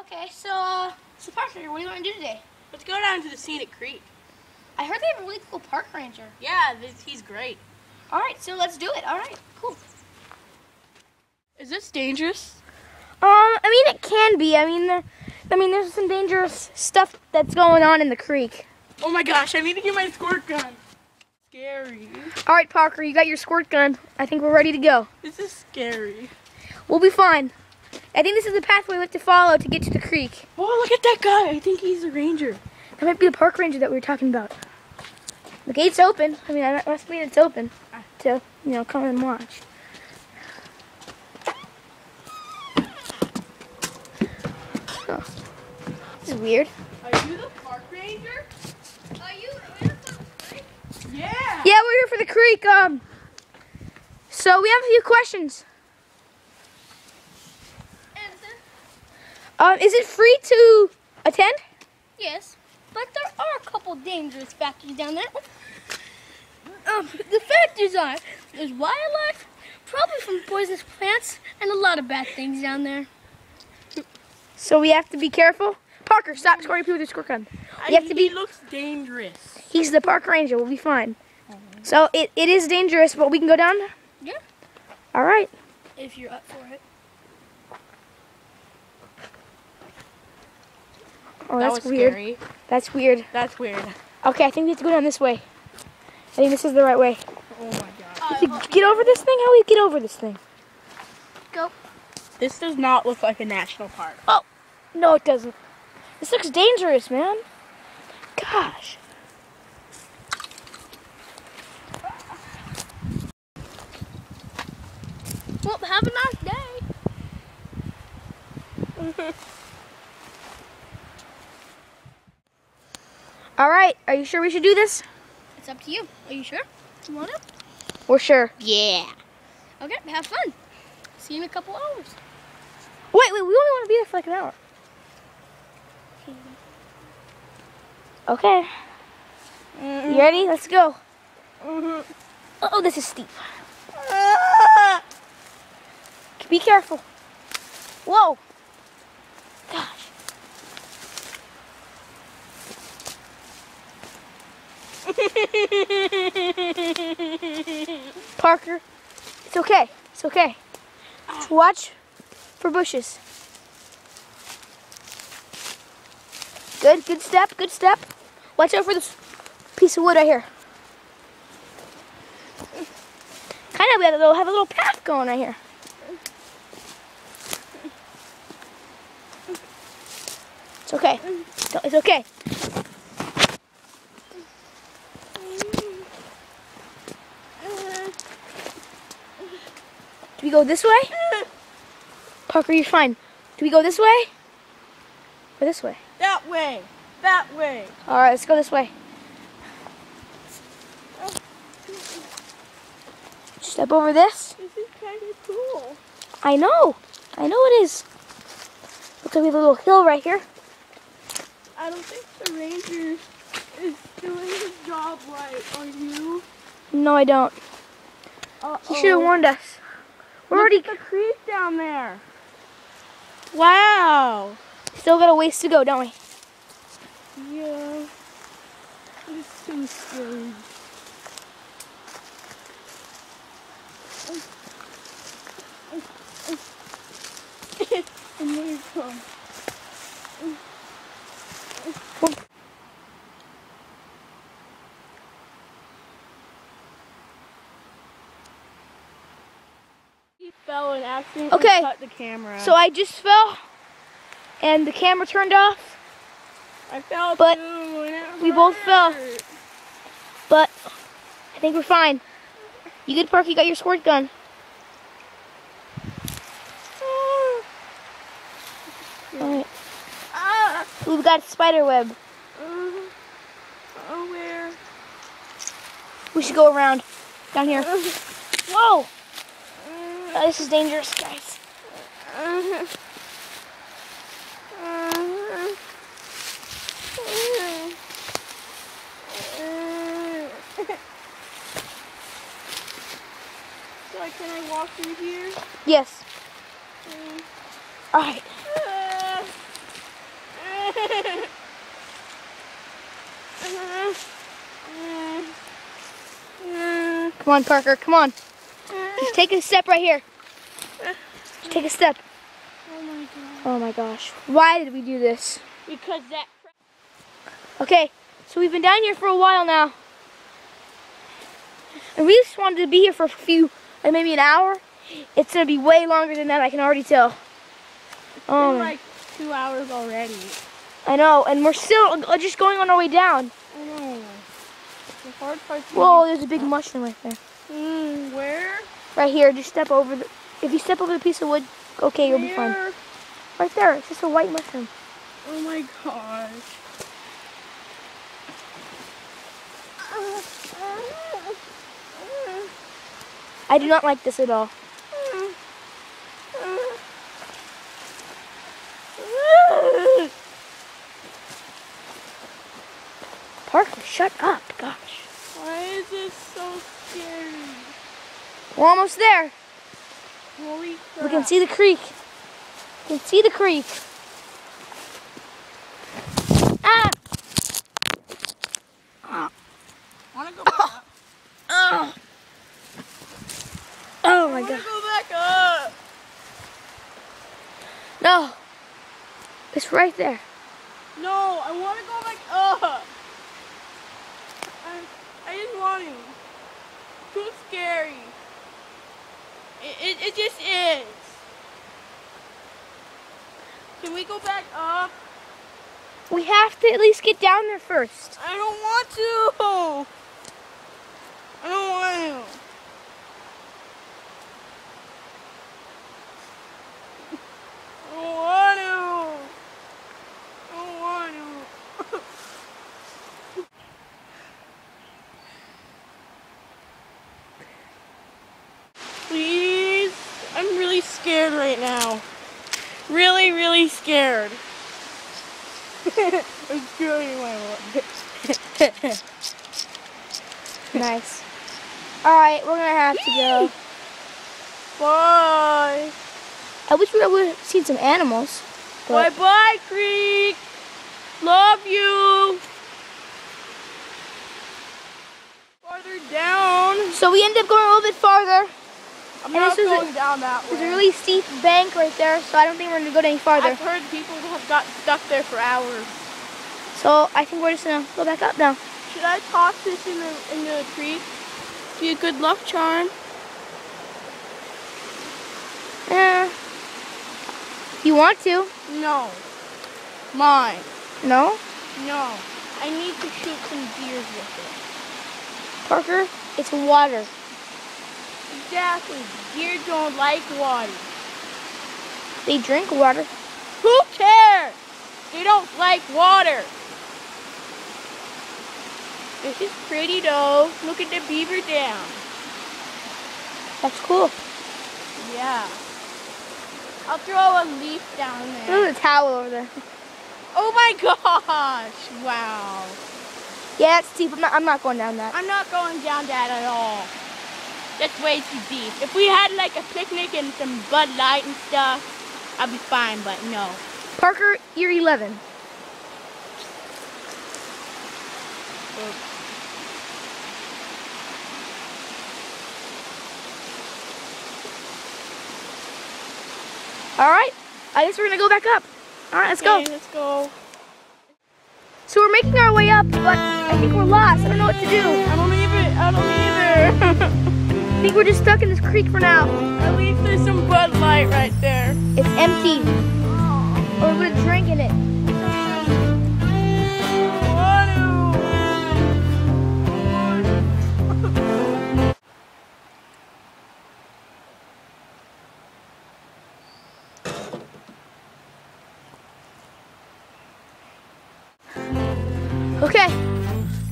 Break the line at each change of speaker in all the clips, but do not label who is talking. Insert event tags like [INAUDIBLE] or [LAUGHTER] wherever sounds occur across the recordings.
Okay, so, uh, so Parker, what do you want to do today?
Let's go down to the scenic creek.
I heard they have a really cool park ranger.
Yeah, this, he's great.
All right, so let's do it. All right, cool.
Is this dangerous?
Um, I mean, it can be. I mean, the, I mean, there's some dangerous stuff that's going on in the creek.
Oh my gosh, I need to get my squirt gun. Scary.
All right, Parker, you got your squirt gun. I think we're ready to go.
This is scary.
We'll be fine. I think this is the pathway we have to follow to get to the creek.
Oh, look at that guy. I think he's a ranger.
That might be the park ranger that we were talking about. The gate's open. I mean, that must mean it's open to, you know, come and watch. Huh. This is weird.
Are you the park ranger?
Are you here
Yeah.
Yeah, we're here for the creek. Um, so we have a few questions. Um, is it free to attend?
Yes, but there are a couple dangerous factors down there. Um, the factors are there's wildlife, probably from poisonous plants, and a lot of bad things down there.
So we have to be careful. Parker, stop scoring people with your squirt gun.
I,
You have to
he
be-
looks dangerous.
He's the park ranger. We'll be fine. So it, it is dangerous, but we can go down.
Yeah.
All right.
If you're up for it.
Oh,
that
that's
was
weird.
scary.
That's weird.
That's weird.
Okay, I think we have to go down this way. I think this is the right way.
Oh my god.
Uh, to get over this thing? How do we get over this thing?
Go.
This does not look like a national park. Oh!
No, it doesn't. This looks dangerous, man. Gosh.
Well, have a nice day.
All right. Are you sure we should do this?
It's up to you. Are you sure? You want it?
We're sure.
Yeah. Okay, have fun. See you in a couple hours.
Wait, wait. We only want to be there for like an hour. Okay. You mm-hmm. ready? Let's go. Oh, this is steep. Ah! Be careful. Whoa. Gosh. [LAUGHS] Parker, it's okay. It's okay. Watch for bushes. Good, good step, good step. Watch out for this piece of wood right here. Kind of, we have a little, have a little path going right here. It's okay. It's okay. Do we go this way? Parker, you're fine. Do we go this way? Or this way?
That way. That way.
All right, let's go this way. Step over this.
This is kind of cool.
I know. I know it is. Looks like we have a little hill right here.
I don't think the ranger is doing his job right. Are you?
No, I don't.
Uh
He should have warned us. We're
Look
already
at the creek down there. Wow.
still got a ways to go, don't we?
Yeah. It's so scary. and there you go. He fell and accidentally
Okay.
cut the camera.
So I just fell, and the camera turned off.
I fell
but
too,
we both fell. But I think we're fine. You good, Park? You got your squirt gun. All right.
Ah!
We've got a spider web.
Uh, oh, where?
We should go around down here. [LAUGHS] Whoa! Oh, this is dangerous, guys. [LAUGHS]
So can I walk through here?
Yes. All right. [LAUGHS] Come on, Parker. Come on. Just take a step right here. Take a step.
Oh my.
Oh my gosh. Why did we do this?
Because that.
Okay, so we've been down here for a while now. And we just wanted to be here for a few, like maybe an hour. It's gonna be way longer than that, I can already tell. Oh,
been like two hours already.
I know, and we're still uh, just going on our way down.
I know. The hard part.
Whoa, there's a big mushroom right there.
Mm, where?
Right here, just step over the, if you step over the piece of wood, okay, you'll be fine. Right there, it's just a white mushroom.
Oh my gosh.
I do not like this at all. Parker, shut up, gosh.
Why is this so scary?
We're almost there.
Holy crap.
We can see the creek. We can see the creek. Ah!
Wanna go back up?
Oh, oh my
I wanna
god.
go back up.
No. It's right there.
No, I wanna go back up. I, I didn't want to. Too scary. It, it, it just is. Can we go back up?
We have to at least get down there first.
I don't want to. I don't want to. I don't want to. I don't want to. Please. I'm really scared right now. Really, really scared. [LAUGHS] I'm scared my [LAUGHS]
Nice. Alright, we're gonna have to go.
Bye.
I wish we would have seen some animals.
Bye bye, Creek. Love you. Farther down.
so we end up going a little bit farther.
I'm
And
not
this is a-
down that
There's
way.
a really steep bank right there, so I don't think we're gonna go any farther.
I've heard people have got stuck there for hours.
So I think we're just gonna go back up now.
Should I toss this in the in the creek? Be a good luck charm.
Eh. You want to?
No. Mine.
No?
No. I need to shoot some deers with it.
Parker, it's water.
Exactly. Deer don't like water.
They drink water.
Who cares? They don't like water. This is pretty though. Look at the beaver dam.
That's cool.
Yeah. I'll throw a leaf down there.
There's a towel over there.
Oh my gosh! Wow.
Yeah, it's steep. I'm not, I'm not going down that.
I'm not going down that at all. That's way too deep. If we had like a picnic and some Bud Light and stuff, I'd be fine, but no.
Parker, you're 11. All right. I guess we're gonna go back up. All right, let's go.
Let's go.
So we're making our way up, but I think we're lost. I don't know what to do.
I don't even. I don't either. [LAUGHS]
I think we're just stuck in this creek for now.
At least there's some Bud Light right there.
It's empty. Or we're gonna drink in it. [LAUGHS] Okay.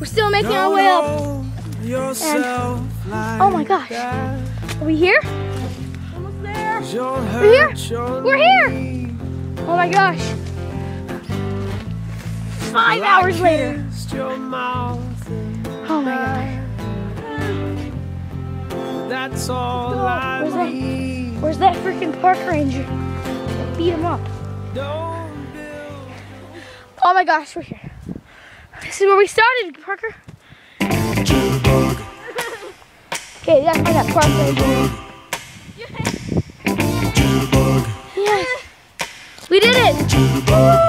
We're still making our way up.
Yourself
Oh my gosh. Are we here?
Almost there.
We're here. We're here. Oh my gosh. Five hours later. Oh my gosh.
That's all I
where's that?
need.
Where's that freaking park ranger? Beat him up. Oh my gosh, we're here. This is where we started, Parker. Okay, gotta find that park ranger. Yes. We did it!